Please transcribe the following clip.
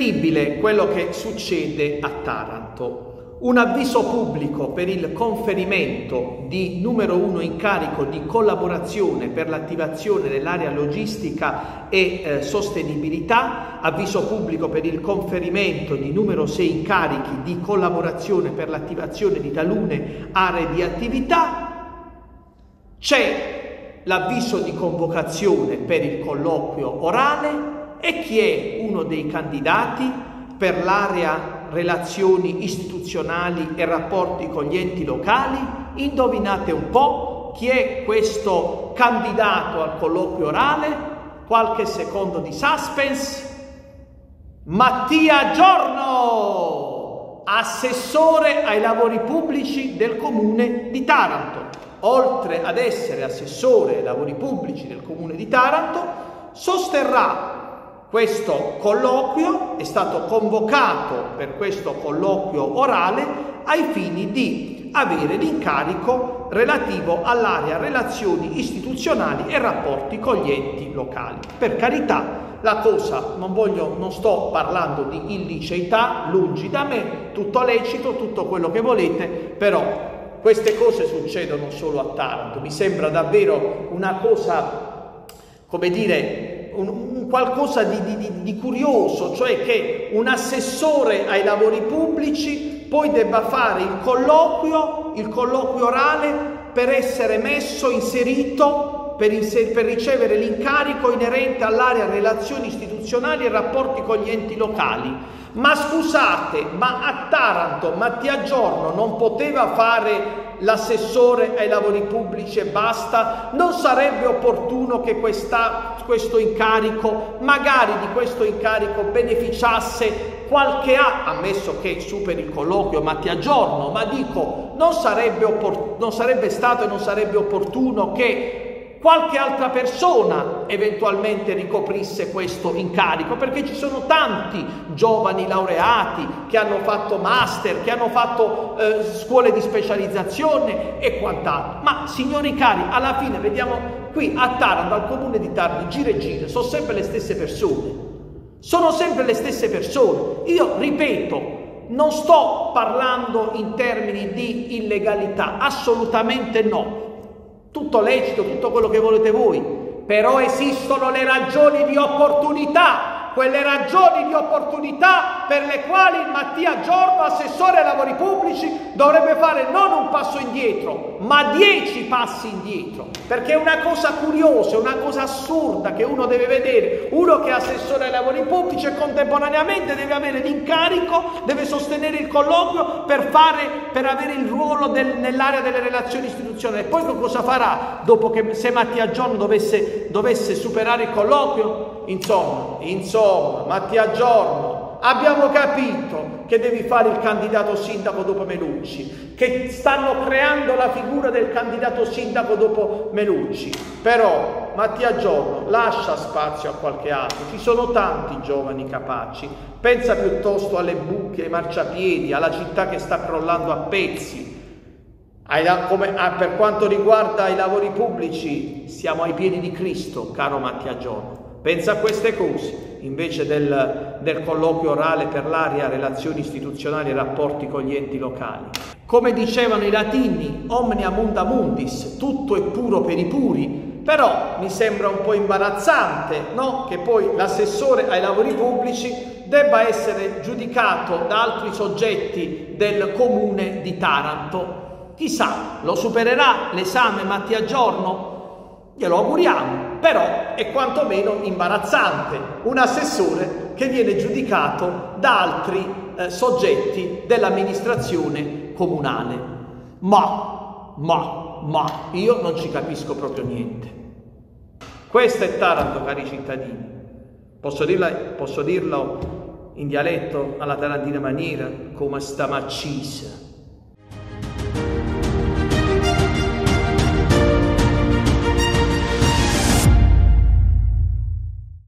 Incredibile quello che succede a Taranto. Un avviso pubblico per il conferimento di numero uno incarico di collaborazione per l'attivazione dell'area logistica e eh, sostenibilità, avviso pubblico per il conferimento di numero 6 incarichi di collaborazione per l'attivazione di talune aree di attività. C'è l'avviso di convocazione per il colloquio orale e chi è uno dei candidati per l'area relazioni istituzionali e rapporti con gli enti locali? Indovinate un po' chi è questo candidato al colloquio orale? Qualche secondo di suspense? Mattia Giorno, assessore ai lavori pubblici del comune di Taranto. Oltre ad essere assessore ai lavori pubblici del comune di Taranto, sosterrà questo colloquio è stato convocato per questo colloquio orale ai fini di avere l'incarico relativo all'area relazioni istituzionali e rapporti con gli enti locali. Per carità, la cosa, non, voglio, non sto parlando di illiceità, lungi da me, tutto lecito, tutto quello che volete, però queste cose succedono solo a Taranto. Mi sembra davvero una cosa, come dire, un, un qualcosa di, di, di curioso, cioè che un assessore ai lavori pubblici poi debba fare il colloquio, il colloquio orale per essere messo, inserito, per, per ricevere l'incarico inerente all'area relazioni istituzionali e rapporti con gli enti locali. Ma scusate, ma a Taranto Mattia Giorno non poteva fare l'assessore ai lavori pubblici e basta? Non sarebbe opportuno che questa, questo incarico, magari di questo incarico beneficiasse qualche anno, ammesso che superi il colloquio Mattia Giorno, ma dico, non sarebbe, oppor- non sarebbe stato e non sarebbe opportuno che qualche altra persona eventualmente ricoprisse questo incarico, perché ci sono tanti giovani laureati che hanno fatto master, che hanno fatto eh, scuole di specializzazione e quant'altro. Ma signori cari, alla fine vediamo qui a Taranto, al comune di Taranto, gira e gira, sono sempre le stesse persone. Sono sempre le stesse persone. Io ripeto, non sto parlando in termini di illegalità, assolutamente no tutto lecito, tutto quello che volete voi, però esistono le ragioni di opportunità quelle ragioni di opportunità per le quali Mattia Giorno, assessore ai lavori pubblici, dovrebbe fare non un passo indietro, ma dieci passi indietro. Perché è una cosa curiosa, una cosa assurda che uno deve vedere. Uno che è assessore ai lavori pubblici e contemporaneamente deve avere l'incarico, deve sostenere il colloquio per, fare, per avere il ruolo del, nell'area delle relazioni istituzionali. E poi cosa farà dopo che se Mattia Giorno dovesse, dovesse superare il colloquio? Insomma, insomma, Mattia Giorno, abbiamo capito che devi fare il candidato sindaco dopo Melucci, che stanno creando la figura del candidato sindaco dopo Melucci. Però, Mattia Giorno, lascia spazio a qualche altro, ci sono tanti giovani capaci. Pensa piuttosto alle buche, ai marciapiedi, alla città che sta crollando a pezzi. Come, ah, per quanto riguarda i lavori pubblici, siamo ai piedi di Cristo, caro Mattia Giorno. Pensa a queste cose invece del, del colloquio orale per l'area relazioni istituzionali e rapporti con gli enti locali. Come dicevano i latini, omnia munda mundis, tutto è puro per i puri, però mi sembra un po' imbarazzante no? che poi l'assessore ai lavori pubblici debba essere giudicato da altri soggetti del comune di Taranto. Chissà, lo supererà l'esame Mattia Giorno? Glielo auguriamo, però è quantomeno imbarazzante un assessore che viene giudicato da altri eh, soggetti dell'amministrazione comunale. Ma, ma, ma, io non ci capisco proprio niente. Questo è Taranto, cari cittadini. Posso, dirla, posso dirlo in dialetto alla tarantina maniera, come sta maccisa